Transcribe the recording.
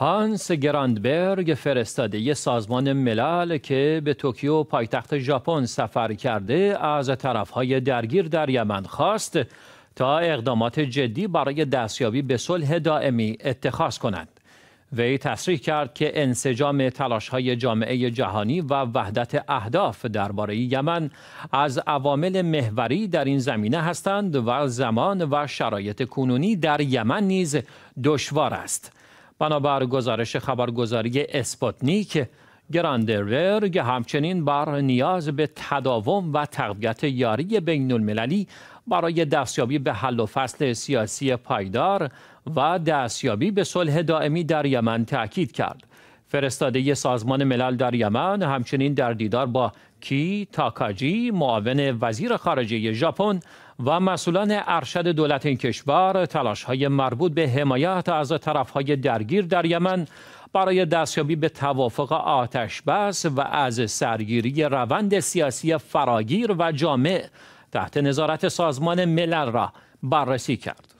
هانس گراندبرگ فرستاده سازمان ملل که به توکیو پایتخت ژاپن سفر کرده از طرفهای درگیر در یمن خواست تا اقدامات جدی برای دستیابی به صلح دائمی اتخاذ کنند. وی تصریح کرد که انسجام های جامعه جهانی و وحدت اهداف درباره یمن از عوامل محوری در این زمینه هستند و زمان و شرایط کنونی در یمن نیز دشوار است. بنابر گزارش خبرگزاری اسپوتنیک گراندرورگ همچنین بر نیاز به تداوم و تقویت یاری بین المللی برای دستیابی به حل و فصل سیاسی پایدار و دستیابی به صلح دائمی در یمن تاکید کرد. فرستاده سازمان ملل در یمن همچنین در دیدار با کی تاکاجی معاون وزیر خارجه ژاپن و مسئولان ارشد دولت این کشور تلاش های مربوط به حمایت از طرف های درگیر در یمن برای دستیابی به توافق آتش بس و از سرگیری روند سیاسی فراگیر و جامع تحت نظارت سازمان ملل را بررسی کرد.